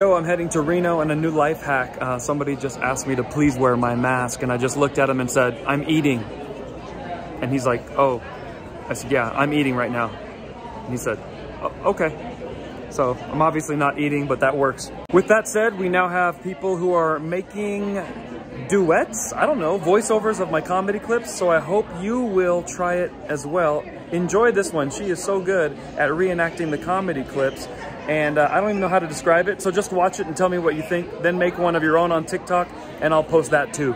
Yo, I'm heading to Reno and a new life hack. Uh, somebody just asked me to please wear my mask and I just looked at him and said, I'm eating. And he's like, oh. I said, yeah, I'm eating right now. And he said, oh, okay. So I'm obviously not eating, but that works. With that said, we now have people who are making duets, I don't know, voiceovers of my comedy clips. So I hope you will try it as well. Enjoy this one. She is so good at reenacting the comedy clips. And uh, I don't even know how to describe it. So just watch it and tell me what you think. Then make one of your own on TikTok and I'll post that too.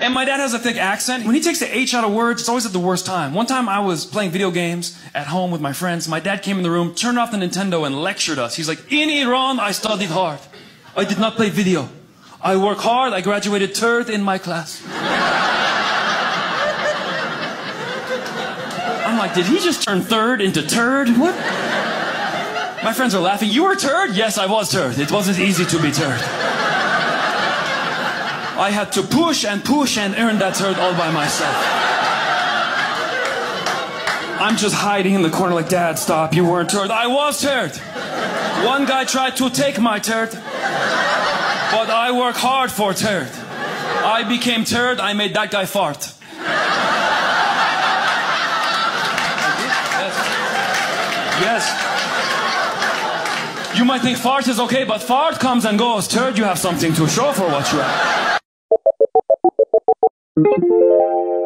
And my dad has a thick accent. When he takes the H out of words, it's always at the worst time. One time I was playing video games at home with my friends. My dad came in the room, turned off the Nintendo, and lectured us. He's like, In Iran, I studied hard. I did not play video. I work hard. I graduated third in my class. I'm like, did he just turn third into turd? What? My friends are laughing. You were turd? Yes, I was turd. It wasn't easy to be turd. I had to push and push and earn that turd all by myself. I'm just hiding in the corner like, Dad, stop, you weren't turd. I was turd. One guy tried to take my turd, but I work hard for turd. I became turd, I made that guy fart. Yes. yes. You might think fart is okay, but fart comes and goes. Turd, you have something to show for what you have. Thank you.